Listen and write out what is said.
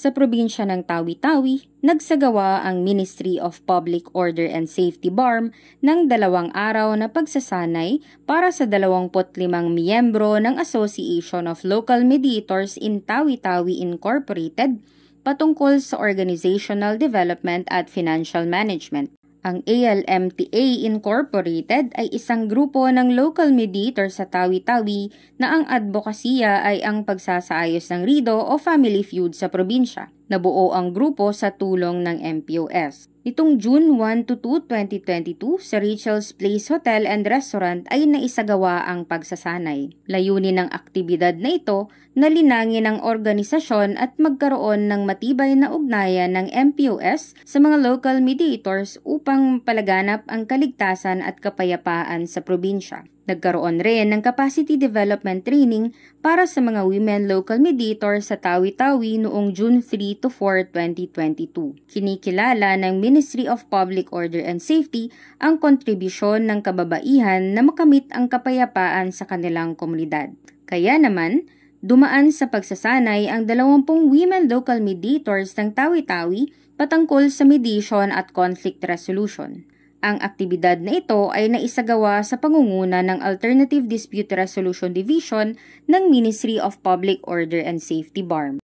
Sa probinsya ng Tawi-Tawi, nagsagawa ang Ministry of Public Order and Safety BARM ng dalawang araw na pagsasanay para sa 25 miyembro ng Association of Local Mediators in Tawi-Tawi Incorporated patungkol sa organizational development at financial management. Ang ALMTA Incorporated ay isang grupo ng local mediator sa Tawi-Tawi na ang advokasya ay ang pagsasaayos ng rido o family feud sa probinsya. Nabuo ang grupo sa tulong ng MPOS. Nitong June 1 to 2, 2022, sa Rachel's Place Hotel and Restaurant ay naisagawa ang pagsasanay. Layunin ng aktibidad na ito na linangin ang organisasyon at magkaroon ng matibay na ugnayan ng MPOS sa mga local mediators upang palaganap ang kaligtasan at kapayapaan sa probinsya. Nagkaroon rin ng capacity development training para sa mga women local mediator sa Tawi-Tawi noong June 3 to 4, 2022. Kinikilala ng Ministry of Public Order and Safety ang kontribusyon ng kababaihan na makamit ang kapayapaan sa kanilang komunidad. Kaya naman, dumaan sa pagsasanay ang 20 women local mediators ng Tawi-Tawi patungkol sa mediation at conflict resolution. Ang aktibidad na ito ay naisagawa sa pangunguna ng Alternative Dispute Resolution Division ng Ministry of Public Order and Safety BARM.